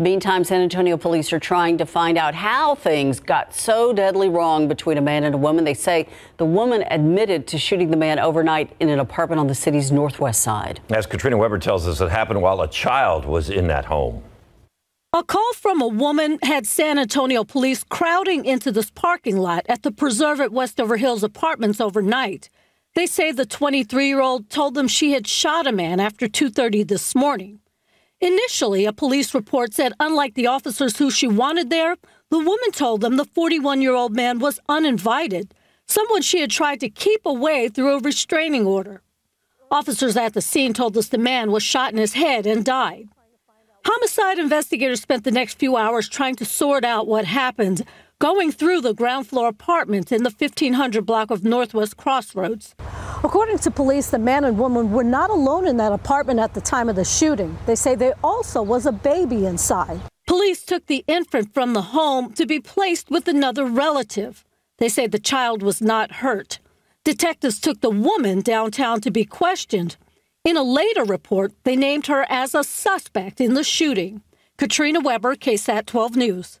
Meantime, San Antonio police are trying to find out how things got so deadly wrong between a man and a woman. They say the woman admitted to shooting the man overnight in an apartment on the city's northwest side. As Katrina Webber tells us, it happened while a child was in that home. A call from a woman had San Antonio police crowding into this parking lot at the Preserve at Westover Hills apartments overnight. They say the 23-year-old told them she had shot a man after 2:30 this morning. Initially, a police report said unlike the officers who she wanted there, the woman told them the 41 year old man was uninvited, someone she had tried to keep away through a restraining order. Officers at the scene told us the man was shot in his head and died. Homicide investigators spent the next few hours trying to sort out what happened, going through the ground floor apartment in the 1500 block of Northwest Crossroads. According to police, the man and woman were not alone in that apartment at the time of the shooting. They say there also was a baby inside. Police took the infant from the home to be placed with another relative. They say the child was not hurt. Detectives took the woman downtown to be questioned. In a later report, they named her as a suspect in the shooting. Katrina Webber, KSAT 12 News.